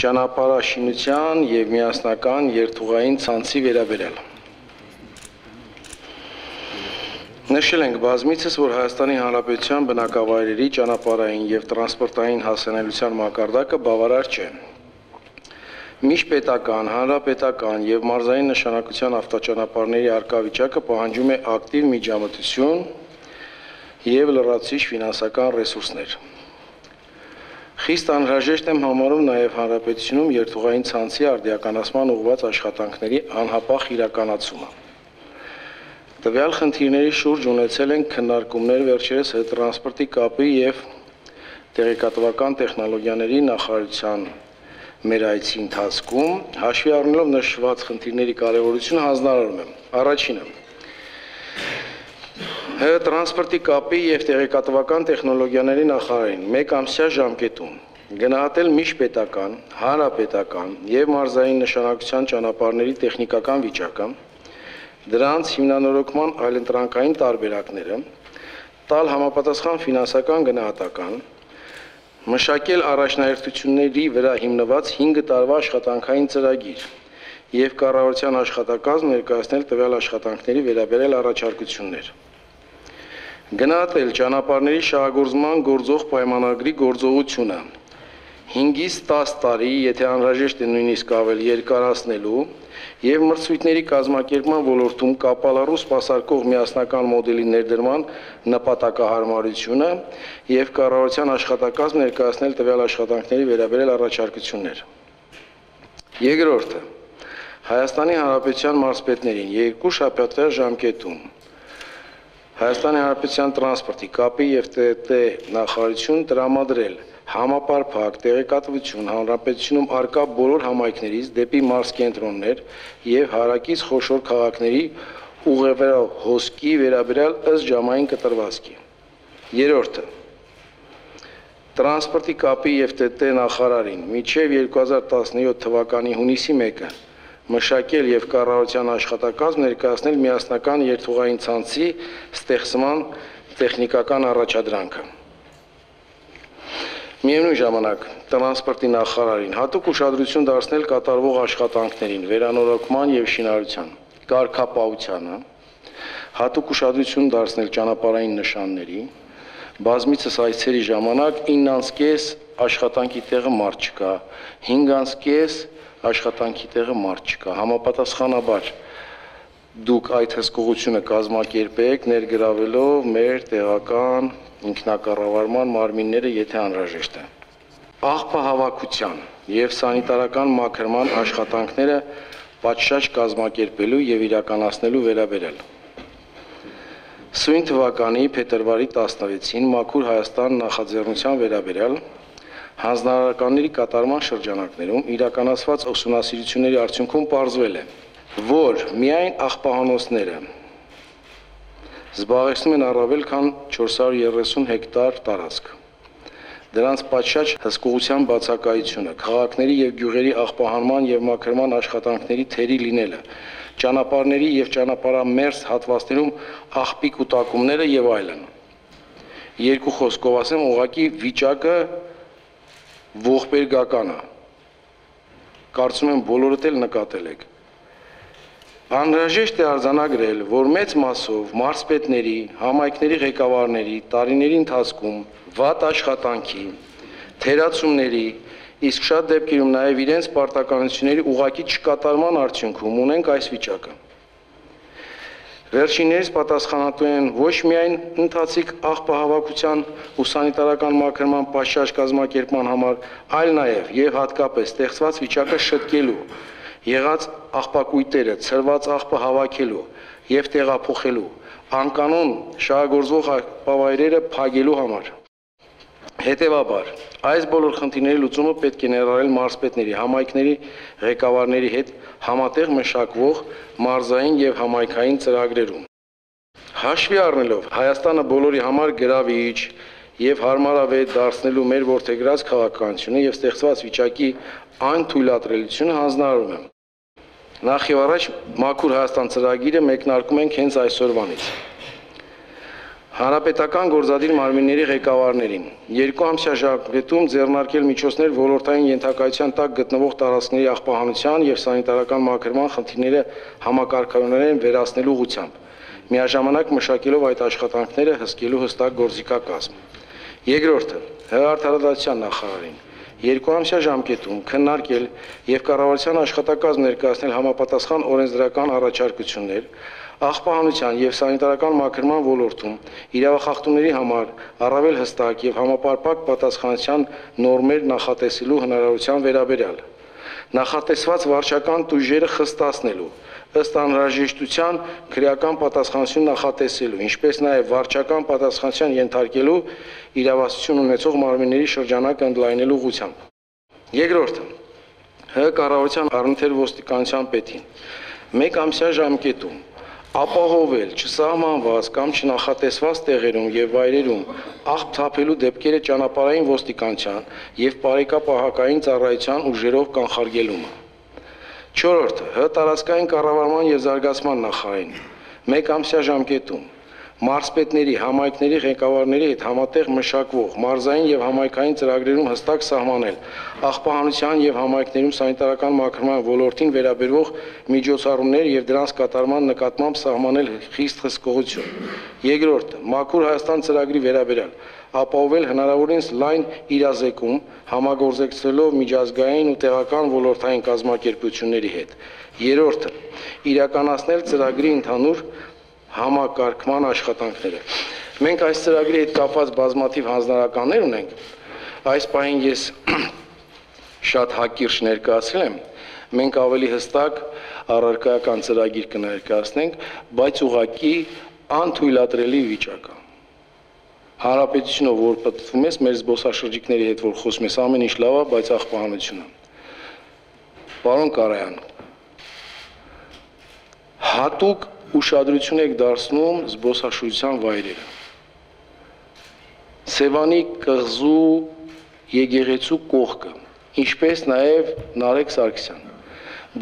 ճանապարհաշինության եւ միասնական երթուղային ցանցի վերաբերյալ։ Նշել ենք բազմիցս, որ Հայաստանի Հանրապետության բնակավայրերի ճանապարհային եւ տրանսպորտային հասանելիության մակարդակը բավարար չէ։ Միջպետական, հանրապետական եւ մարզային նշանակության ավտոճանապարհների արկավիճակը պահանջում է ակտիվ միջամտություն եւ լրացուցիչ ֆինանսական ռեսուրսներ։ Խիստ անհրաժեշտ եմ համարում նաև հանրապետությունում երթուղային ցանցի արդիականացման ուղղված աշխատանքների անհապաղ իրականացումը։ Տվյալ խնդիրների շուրջ ունեցել են քննարկումներ վերջերս հետրանսպորտի կապի եւ տեղեկատվական տեխնոլոգիաների նախարարության մեր այցի ընթացքում հաշվի առնելով նշված խնդիրների կարևորությունը հանձնարարում եմ։ Առաջինը տրանսպորտի կապի եւ տեղեկատվական տեխնոլոգիաների նախարարին մեկ ամսյա ժամկետում գնահատել միջպետական, հանրապետական եւ մարզային նշանակության ճանապարհների տեխնիկական վիճակը, դրանց հիմնանորոգման այլընտրանքային տարբերակները, տալ համապատասխան ֆինանսական գնահատական, մշակել առաջնահերթությունների վրա հիմնված 5 տարվա աշխատանքային ծրագիր եւ կառավարության աշխատակազմ ներկայացնել տվյալ աշխատանքների վերաբերել առաջարկություններ։ Գնահատել ճանապարհների շահագործման գործող պայմանագրի գործողությունը 5-ից 10 տարի, եթե անհրաժեշտ է նույնիսկ ավելի երկարացնելու եւ մրցույթների կազմակերպման ոլորտում կապալառու սպասարկող միասնական մոդելի ներդրման նպատակահարմարությունը եւ կառավարության աշխատակազմ ներկայացնել տվյալ աշխատանքների վերաբերել առաջարկություններ։ Երկրորդը. Հայաստանի Հանրապետության մարզպետներին երկու շաբաթվա ժամկետում Հայաստանի Հանրապետության տրանսպորտի կապի եւ ՏՏ նախարարություն տրամադրել համապարփակ տեղեկատվություն հանրապետությունում արկա բոլոր համայնքներից դեպի մարզ կենտրոններ եւ հարակից խոշոր քաղաքների ուղևորով հոսքի վերաբերյալ ըստ ժամային կտրվածքի։ Երրորդը. Տրանսպորտի կապի եւ ՏՏ նախարարին միջև 2017 թվականի հունիսի 1-ը մշակել եւ կառավարության աշխատակազմ ներկայացնել միասնական երթուղային ցանցի ստեղծման տեխնիկական առաջադրանքը։ Միևնույն ժամանակ տրանսպորտի նախարարին հատուկ ուշադրություն դարձնել կատարվող աշխատանքներին, վերանորոգման եւ շինարարության, կարգապահությանը, հատուկ ուշադրություն դարձնել ճանապարհային նշանների, բազմիցս այցերի ժամանակ 9-ից աշխատանքի տեղը մարդ չկա, 5-ից աշխատանքի տեղը մարդ չկա, համապատասխանաբար դուք այդ հսկողությունը կազմակերպեք ներգրավելով մեր տեղական ինքնակառավարման մարմինները, եթե անհրաժեշտ է։ Աղբահավաքության եւ սանիտարական մաքրման աշխատանքները պատշաճ կազմակերպելու եւ իրականացնելու վերաբերյալ։ Սույն թվականի փետրվարի 16-ին Մաքուր Հայաստան նախաձեռնության վերաբերյալ հանձնարարականների կատարման շրջանակներում իրականացված ուսումնասիրությունների արդյունքում ողջվել է, որ միայն աղբահանոցները զբաղեցնում են առավել քան 430 հեկտար տարածք։ Դրանց պատշաճ հսկողության բացակայությունը, քաղաքների եւ գյուղերի աղբահանման եւ մաքրման աշխատանքների թերի լինելը, ճանապարհների եւ ճանապարհամերձ հատվածներում աղբի կուտակումները եւ այլն։ Երկու խոսքով ասեմ, ուղակի վիճակը ողբերգական է։ Կարծում եմ բոլորդ էլ նկատել եք։ Անհրաժեշտ է արձանագրել, որ մեծ մասով մարզպետների, համայնքների ղեկավարների տարիների ընթացքում վատ աշխատանքի, թերացումների, իսկ շատ դեպքերում նաև իրենց պարտականությունների ուղակի չկատարման արդյունքում ունենք այս վիճակը։ Վերջիններս պատասխանատու են ոչ միայն ընթացիկ աղբահավաքության ու սանիտարական մաքրման պաշարժ կազմակերպման համար, այլ նաև եւ հատկապես ստեղծված վիճակը շտկելու եղած աղբակույտերը ցրված աղբը հավաքելու եւ տեղափոխելու անկանոն շահագործվող աղբավայրերը փակելու համար Հետևաբար, այս բոլոր խնդիրների լուծումը պետք է ներառել մարզպետների, համայնքների ղեկավարների հետ համատեղ մշակվող մարզային եւ համայնքային ծրագրերում։ Հաշվի առնելով Հայաստանը բոլորի համար գրավիչ եւ հարմարավետ դարձնելու մեր ворթեգրած քաղաքականությունը եւ ստեղծված վիճակի այն թույլատրելիությունը հանձնարարում եմ։ Նախ եւ առաջ Մաքուր Հայաստան ծրագիրը մեկնարկում ենք հենց այսօրվանից։ Հանրապետական գործադիր մարմինների ղեկավարներին. Երկու ամսյա ժամկետում ձեռնարկել միջոցներ ոլորտային ենթակայության տակ գտնվող տարածքների աղբահանության եւ սանիտարական մակերման խնդիրները համակարգավորեն վերացնելու ուղղությամբ, միաժամանակ մշակելով այդ աշխատանքները հսկելու հստակ գործիքակազմ։ Երկրորդը՝ ՀՀ արդարադատության նախարարին. Երկու ամսյա ժամկետում քննարկել եւ կառավարության աշխատակազմ ներկայացնել համապատասխան օրենսդրական առաջարկություններ աղբահանության եւ սանիտարական մակերման ոլորտում իրավախախտումների համար առավել հստակ եւ համապարփակ պատասխանատվության նորմեր նախատեսելու հնարավորության վերաբերյալ նախատեսված վարչական տույժերը խստացնելու ըստ անհրաժեշտության քրեական պատասխանատվություն նախատեսելու, ինչպես նաև վարչական պատասխանատվության ենթարկելու իրավասություն ունեցող մարմինների շրջանակը ընդլայնելու ուղղությամբ։ Երկրորդը. ՀՀ կառավարության առընթեր ոստիկանության պետին մեկ ամսյա ժամկետում ապահովել չսահմանված կամ չնախատեսված տեղերում եւ վայրերում աղբ թափելու դեպքերը ճանապարհային ոստիկանության եւ բարեկապահակային ծառայության ուժերով կանխարգելումը։ 4-րդը ՀՀ տարածքային կառավարման եւ զարգացման նախարարին. Մեկ ամսյա ժամկետում մարզպետների, համայնքների ղեկավարների հետ համատեղ մշակվող մարզային եւ համայնքային ծրագրերում հստակ սահմանել աղբահանության եւ համայնքներում սանիտարական մակրման ոլորտին վերաբերող միջոցառումներ եւ դրանց կատարման նկատմամբ սահմանել խիստ հսկողություն։ Երկրորդը՝ Մաքուր Հայաստան ծրագրի վերաբերյալ. ապահովել հնարավորինս լայն իրազեկում համագործակցելով միջազգային ու տեղական ոլորտային կազմակերպությունների հետ։ Երրորդը՝ իրականացնել ծրագրի ընդհանուր համակարգման աշխատանքները։ Մենք այս ծրագրի հետ կապված բազմաթիվ հանձնարարականներ ունենք։ Այս պահին ես շատ հակիրճ ներկայացրել եմ։ Մենք ավելի հստակ առարկայական ծրագիր կներկայացնենք, բայց ուղակի անթույլատրելի վիճակը։ Հանրապետությունը որ պատտվում ես մեր զբոսաշրջիկների հետ որ խոսում ես ամեն ինչ լավ է, բայց աղբահանությունը։ Պարոն Կարայան, հատուկ ուշադրություն եք դարձնում զբոսաշրջության վայրերը։ Սևանի կղզու եկեղեցու կողքը, ինչպես նաև Նարեկ Սարգսյան։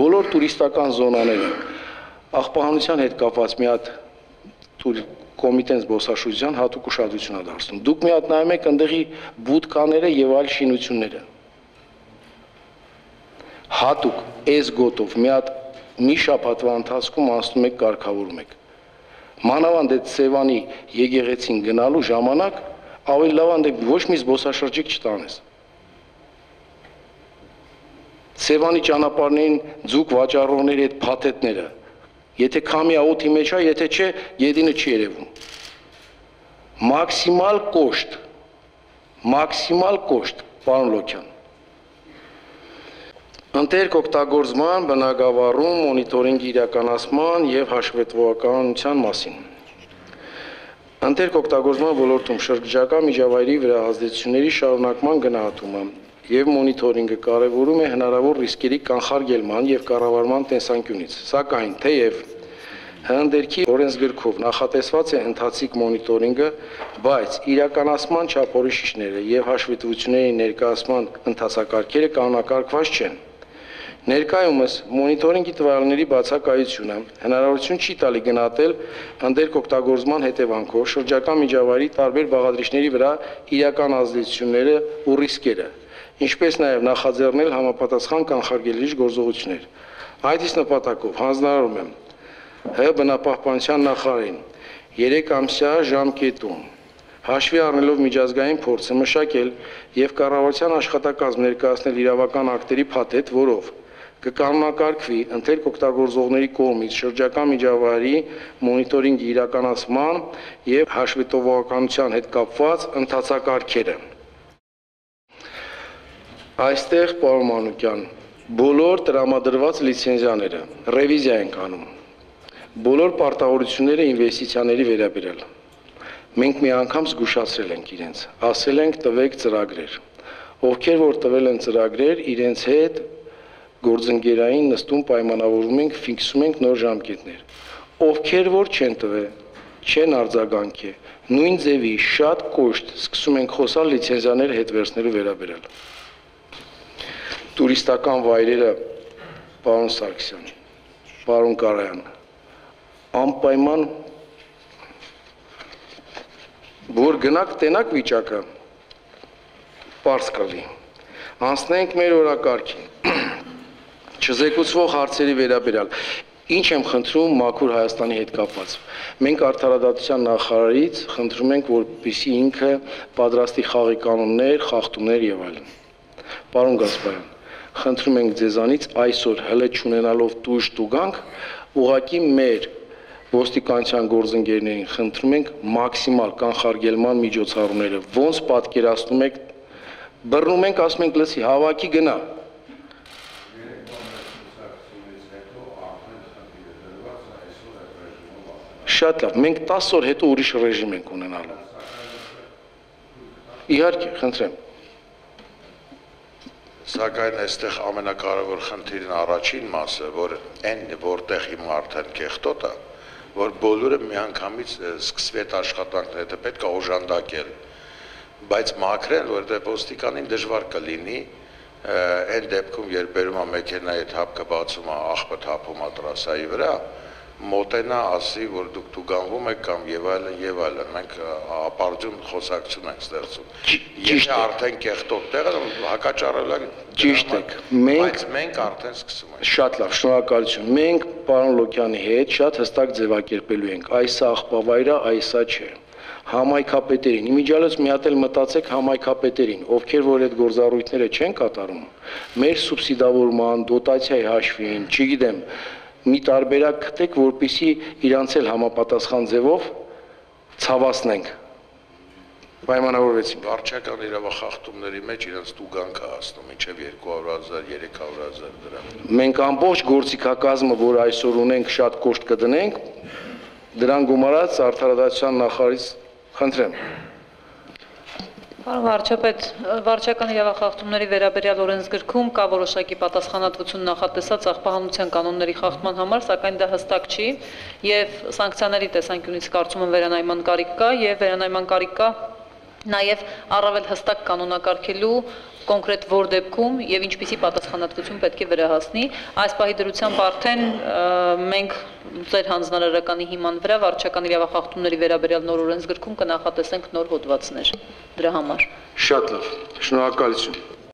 Բոլոր տուրիստական զոնաները աղբահանության հետ կապված մի հատ կոմիտեն զբոսաշրջության հատուկ ուշադրություն է դարձնում։ Դուք մի հատ նայում եք ընդեղի բուտկաները եւ այլ շինությունները։ Հատուկ այս գոտով մի հատ մի շաբաթվա ընթացքում անցնում եք կարգավորում եք։ Մանավանդ այդ Սևանի եկեղեցին գնալու ժամանակ ավելի լավ անդեք ոչ մի զբոսաշրջիկ չտանես։ Սևանի ճանապարհներին ձուկ վաճառողների այդ փաթեթները, եթե քամի օդի մեջ է, եթե չէ, յետինը չի երևում։ Մաքսիմալ կոշտ, մաքսիմալ կոշտ, պարոն Լոքյան Ընտերք օգտագործման, բնակավարում, մոնիտորինգի իրականացման եւ հաշվետվողականության մասին։ Ընտերք օգտագործման ոլորտում շրջակա միջավայրի վրա ազդեցությունների շարունակման գնահատումը եւ մոնիտորինգը կարևորում է հնարավոր ռիսկերի կանխարգելման եւ կառավարման տեսանկյունից։ Սակայն թեև հանդերքի օրենսգրքով նախատեսված է ընթացիկ մոնիտորինգը, բայց իրականացման չափորոշիչները եւ հաշվետվությունների ներկայացման ընթացակարգերը կանոնակարգված չեն։ Ներկայումս մոնիտորինգի տվյալների բացակայությունը հնարավորություն չի տալի գնահատել ընդերք օգտագործման հետևանքով շրջակա միջավայրի տարբեր բաղադրիչների վրա իրական ազդեցությունները ու ռիսկերը, ինչպես նաև նախաձեռնել համապատասխան կանխարգելիչ գործողություններ։ Այդ իսկ նպատակով հանձնարարում եմ ՀՀ բնապահպանության նախարարին 3 ամսյա ժամկետում հաշվի առնելով միջազգային փորձը մշակել եւ կառավարության աշխատակազմ ներկայացնել իրավական ակտերի փաթեթ, որով կկանոնակարգվի ընթերք օգտագործողների կողմից շրջակա միջավայրի մոնիտորինգի իրականացման եւ հաշվետվողականության հետ կապված ընթացակարգերը։ Այստեղ, պարոն Մանուկյան, բոլոր տրամադրված լիցենզիաները ռևիզիա են կանում։ Բոլոր պարտավորությունները ինվեստիցիաների վերաբերյալ։ Մենք մի անգամ զգուշացրել ենք իրենց, ասել ենք տվեք ծրագրեր։ Ովքեր որ տվել են ծրագրեր, իրենց հետ գործընկերային նստում պայմանավորվում ենք, ֆիքսում ենք նոր ժամկետներ։ Ովքեր որ չեն տվել, չեն արձագանքի, նույն ձևի շատ կոշտ սկսում ենք խոսալ լիցենզիաներ հետ վերցնելու վերաբերյալ։ Տուրիստական վայրերը, պարոն Սարգսյան, պարոն Կարայան, անպայման որ գնաք տենակ վիճակը པարս կլի։ Անցնենք մեր օրակարգին։ Չզեկուցվող հարցերի վերաբերյալ Ինչ եմ խնդրում Մաքուր Հայաստանի հետ կապված։ Մենք արդարադատության նախարարից խնդրում ենք, որպեսզի ինքը պատրաստի խաղի կանոններ, խախտումներ եւ այլն։ Պարոն Գասպարյան, խնդրում ենք ձեզանից այսօր հələ ճանենալով դույժ տուգանք, ուղակի մեր ոստիկանության գործընկերներին խնդրում ենք մաքսիմալ կանխարգելման միջոցառումները ոնց պատկերացնում եք բռնում ենք ասում ենք լսի հավաքի գնա Շատ լավ, մենք 10 օր հետո ուրիշ ռեժիմ ենք ունենալու։ Իհարկե, խնդրեմ։ Սակայն այստեղ ամենակարևոր խնդիրն առաջին մասը, որ այն որտեղ հիմա արդեն կեղտոտ է, որ բոլորը միանգամից սկսվի այդ աշխատանքները, դա պետք է օժանդակել։ Բայց մաքրել, որտեղ ոստիկանին դժվար կլինի այն դեպքում, երբ բերում է մեքենայի հապկը բացում է, աղբը թափում է տրասայի վրա, մոտենա ասի, որ դուք դուգանվում եք կամ եւ այլն եւ այլն։ Մենք ապարդյուն խոսակցություն ենք ստեղծում։ է արդեն կեղտոտ տեղը հակաճառելա ճիշտ եք։ Մենք մենք արդեն սկսում ենք։ Շատ լավ, շնորհակալություն։ Մենք պարոն Լոկյանի հետ շատ հստակ ձևակերպելու ենք։ Այսա աղբավայրը, այսա չէ համայքապետերին։ Իմիջիալից մի հատ էլ մտածեք համայքապետերին, ովքեր որ այդ գործառույթները չեն կատարում, մեր սուբսիդավորման, դոտացիայի հաշվին, չգիտեմ, մի տարբերակ գտեք, որpիսի իրանց էլ համապատասխան ձևով ցավացնենք։ Պայմանավորվեցինք։ Վարչական իրավախախտումների մեջ իրենց տուգանքը հասնում մինչև 200.000, 300.000 դրամ։ Մենք ամբողջ գործիքակազմը, որ այսօր ունենք, շատ կոշտ կդնենք, դրան գումարած արդարադատության նախարարից խնդրեմ։ Պարոն վարչապետ, վարչական իրավախախտումների վերաբերյալ օրենսգրքում կա որոշակի պատասխանատվություն նախատեսած աղբահանության կանոնների խախտման համար, սակայն դա հստակ չի եւ սանկցիաների տեսանկյունից կարծում եմ վերանայման կարիք կա եւ վերանայման կարիք կա նաև առավել հստակ կանոնակարգելու կոնկրետ որ դեպքում եւ ինչպիսի պատասխանատվություն պետք է վերահասնի այս պահի դրությամբ արդեն մենք ձեր հանձնարարականի հիման վրա վարչական իրավախախտումների վերաբերյալ նոր օրենսգրքում կնախատեսենք նոր հոդվածներ դրա համար Շատ լավ։ Շնորհակալություն։